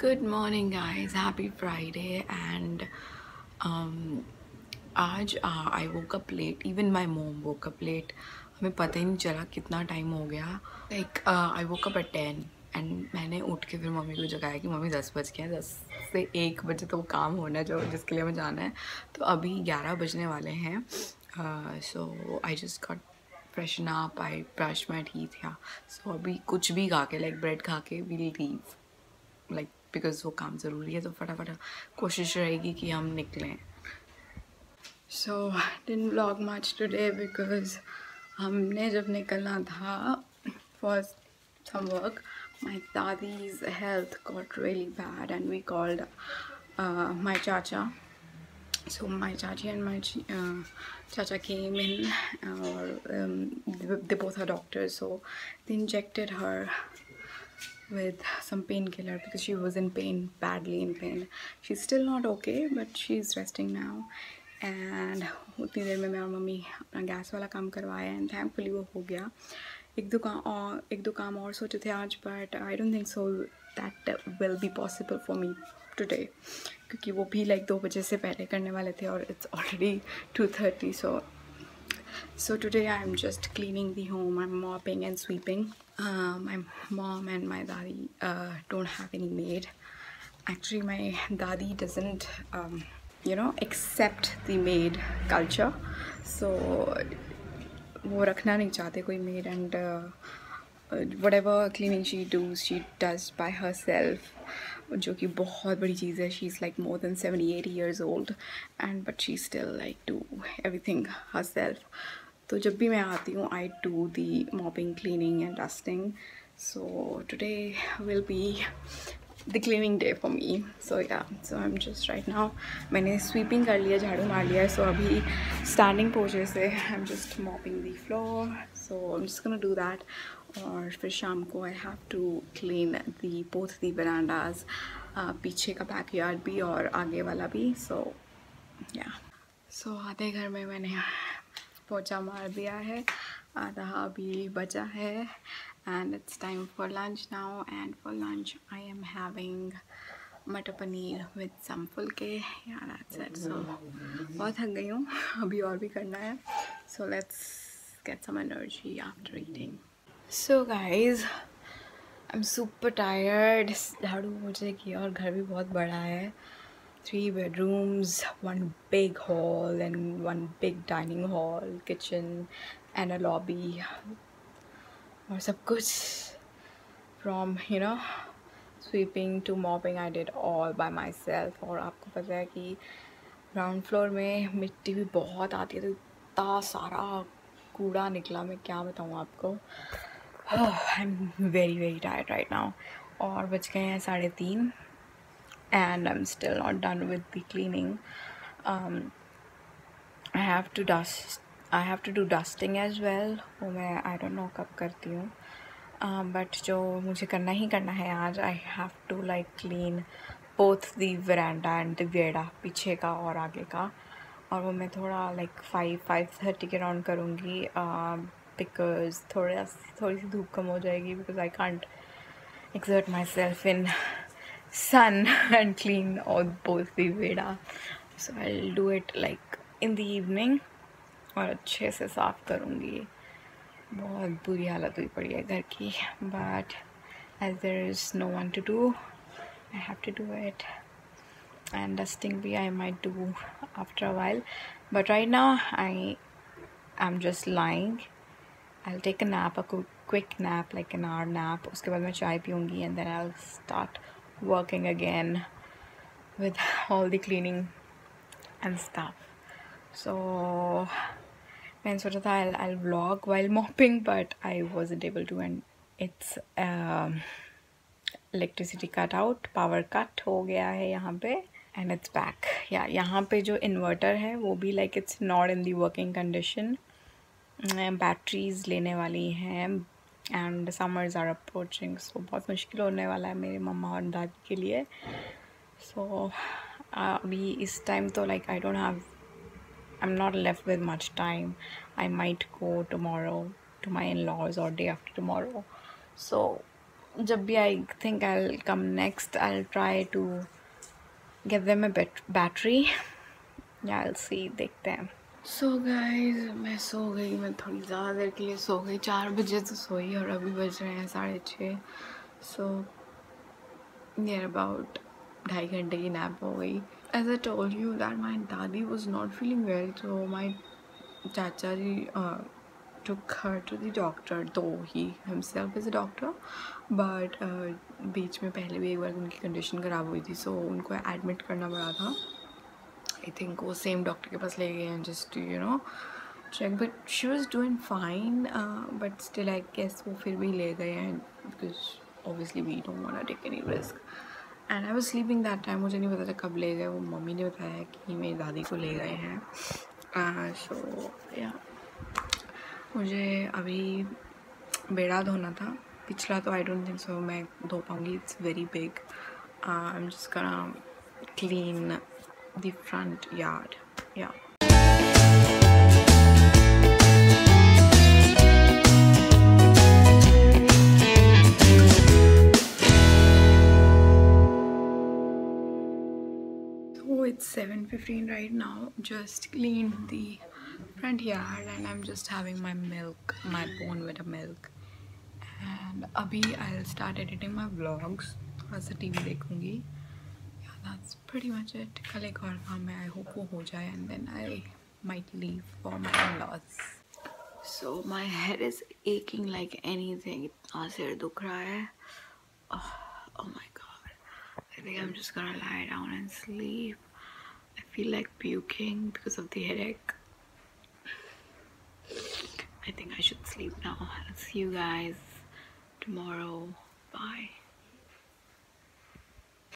Good morning. Happy Friday. And um, आज I woke up late even my mom woke up late हमें पता ही नहीं चला कितना टाइम हो गया. Like I woke up at ten and मैंने उठ के फिर मम्मी को जगाया कि मम्मी दस बज गया. दस से एक बजे तो वो काम होना जो जिसके लिए हमें जाना है. तो अभी ग्यारह बजने वाले हैं. So I just got freshen up I brush my teeth yeah so अभी कुछ भी खा के लाइक ब्रेड खा के वील लीव लाइक बिकॉज़ वो काम ज़रूरी है तो फटाफट कोशिश रहेगी कि हम निकलें। So didn't vlog much today because हमने जब निकलना था for some work my Dadi's health got really bad and we called my chacha. So my chachi and my uh, in uh, um, they, they both are doctors so they injected her with some painkiller because she was in pain, badly in pain. She's still not okay, but she's resting now. And उतनी देर में मेरा mummy अपना gas वाला काम करवाया and thankfully वो हो गया एक दो काम और एक दो काम और सोचे थे आज but I don't think so that will be possible for me today क्योंकि वो भी लाइक दो बजे से पहले करने वाले थे और it's already two thirty so so today i'm just cleaning the home i'm mopping and sweeping uh, my mom and my daddy uh, don't have any maid actually my daddy doesn't um, you know accept the maid culture so वो रखना नहीं चाहते कोई maid and whatever cleaning she do she does by herself जो कि बहुत बड़ी चीज़ है she is like more than seventy eight years old and but she still like do everything herself तो जब भी मैं आती हूँ I do the mopping cleaning and dusting so today will be the cleaning day for me so yeah so I am just right now मैंने sweeping कर लिया, झाड़ू मार लिया सो अभी स्टैंडिंग पोजे से I am just mopping the floor so I am just gonna do that और फिर शाम को I have to clean the both the verandas पीछे का बैक यार्ड भी और आगे वाला भी. सो या सो आधे घर में मैंने पोचा मार दिया है आधा अभी बचा है। And it's time for lunch now and for lunch I am having matar paneer with सम फुलके। या दैट्स इट सो बहुत थक गई हूँ। अभी और भी करना है। So let's get some energy after eating so guys I am super tired झाड़ू मुझे किया और घर भी बहुत बड़ा है। Three bedrooms, one big hall and one big dining hall, kitchen and a lobby or सब कुछ from you know sweeping to mopping I did all by myself और आपको पता है कि ग्राउंड फ्लोर में मिट्टी भी बहुत आती है तो इतना सारा कूड़ा निकला मैं क्या बताऊँ आपको I am very very tired right now और बच गए हैं साढ़े तीन and I'm still not done with the cleaning. Um, I have to dust I have to do dusting as well वो मैं I don't know कब करती हूँ. बट जो मुझे करना ही करना है आज I have to like clean both the veranda and the vehda पीछे का और आगे का. और वो मैं थोड़ा लाइक फाइव फाइव थर्टी के राउंड करूँगी बिकॉज़ थोड़ा थोड़ी सी धूप कम हो जाएगी because I can't my self in sun and clean all both the veda so I'll do it like in the evening और अच्छे से साफ़ करूँगी बहुत बुरी हालत हुई पड़ी है घर की but as there is no one to do I have to do it and dusting भी I might do after a while but right now I am just lying I'll take a nap a quick nap like an hour nap उसके बाद मैं चाय पीऊँगी and then I'll start working again with all the cleaning and stuff so मैंने सोचा था I'll vlog while mopping but I wasn't able to and it's um, electricity cut out power cut हो गया है यहाँ पे and it's back yeah यहाँ पे जो inverter है वो भी like it's not in the working condition batteries लेने वाली हैं and summers are approaching so बहुत मुश्किल होने वाला है मेरे मम्मा और दादी के लिए। सो so, अभी इस टाइम तो like I don't have I am not left with much time I might go tomorrow to my in laws और डे आफ्टर टमोरो सो जब भी I think I come next I try to get them a battery या सी देखते हैं। सो so guys मैं सो गई मैं थोड़ी ज़्यादा देर के लिए सो गई। चार बजे तो सोई और अभी बज रहे हैं साढ़े छः। सो नियर अबाउट ढाई घंटे की नैप हो गई। As I told you that my Dadi was not feeling well so my chacha ji took her to the doctor though he himself is a doctor but uh, बीच में पहले भी एक बार उनकी कंडीशन ख़राब हुई थी सो so उनको एडमिट करना पड़ा था। आई थिंक वो सेम डॉक्टर के पास ले गए हैं just you know check but she was doing fine but still I guess वो फिर भी ले गए हैं because obviously we don't want take any risk and I was sleeping that time मुझे नहीं पता था कब ले गए वो मम्मी ने बताया कि मेरी दादी को ले गए हैं. सो uh, या. मुझे अभी बेड़ा धोना था पिछला तो आई डोंट थिंक सो मैं धो पाऊँगी it's very big I am just clean the front yard या it's 7.15 right now just cleaned the front yard and I'm just having my milk, my bone with a milk. And abhi I'll start editing my vlogs. थोड़ा सा TV देखूंगी. that's pretty much it. Kal kaam i hope wo ho jaye and then i might leave for my in-laws. So my head is aching like anything. Itna sir dukh raha oh, oh my god. I think i'm just gonna lie down and sleep. I feel like puking because of the headache. I think I should sleep now. I'll see you guys tomorrow. Bye.